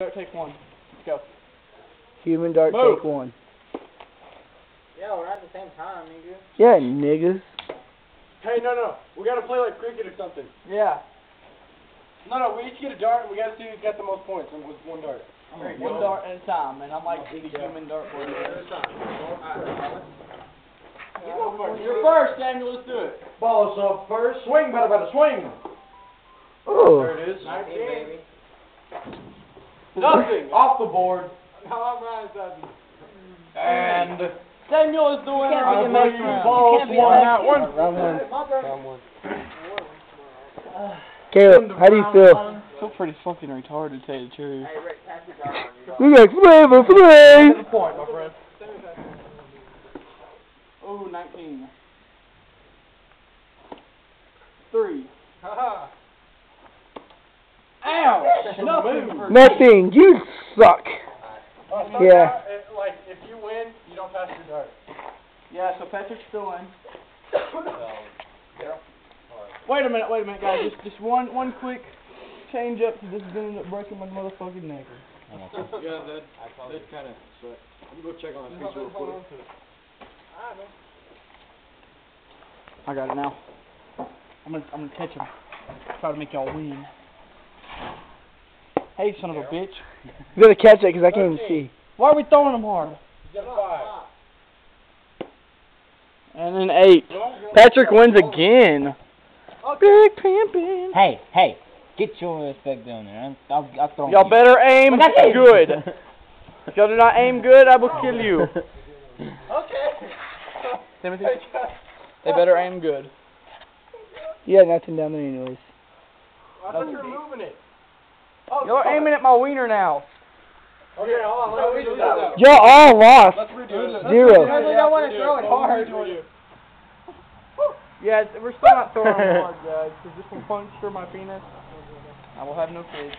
Dart, take one. Let's go. Human dart Move. take one. Yeah, we're at the same time, nigga. Yeah, niggas. Hey, no, no. We gotta play like cricket or something. Yeah. No, no. We each get a dart and we gotta see who's got the most points and with one dart. One dart at a time, and I'm like the human dart boy. You're first, Daniel. Let's do it. Ball us up first. Swing, better, better, swing. Oh. There it is. Hey, baby. Nothing. Off the board. No, I'm Ryan And Daniel is the winner can't of be the the next next round. balls can't be won the that next one. Round one. My turn. Caleb, how do you feel? I feel pretty fucking retarded, to tell you the truth. Hey, Rick, pass your dart on. We got flavor, Get flavor. the point, my friend. Ooh, 19. Ouch! Nothing Nothing. You suck. Uh, so Yeah. now, it- like, if you win, you don't pass your dart. Yeah, so Patrick's still in. Wait a minute, wait a minute, guys. Just, just one, one quick change up. 'cause This is gonna end up breaking my motherfucking neck. Yeah, that, that kind of sucks. I'm gonna go check on that piece real quick. I got it now. I'm gonna, I'm gonna catch him. Try to make y'all win. Hey, son of a bitch. You gotta catch it because I can't even see. Why are we throwing them hard? You five. And then eight. Patrick wins again. Big pimpin'. Hey, hey, get your respect down there. I'm, I'll, I'll throw Y'all better aim good. If y'all do not aim good, I will kill you. Okay. Timothy, they better aim good. You had nothing down there anyways. I thought you were moving it. Oh, Y'all are aiming at my wiener now. Okay, hold on. Let's redo that. Y'all all lost. Let's redo it. Zero. Because I want to throw it hard. Yeah, we're still not throwing hard, guys. Because this one punched through my penis. I will have no kids.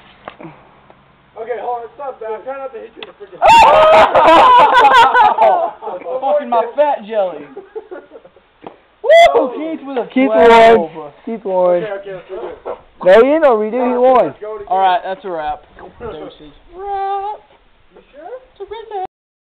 Okay, hold on. Stop that. Try not to hit you in the freaking. Fucking my fat jelly. Woo! Keith with a Keith 12. won. Keith won. Okay, okay, let's redo it. No, you didn't know redo. He won. Let's go again. Alright, that's a wrap. Deuces. You sure?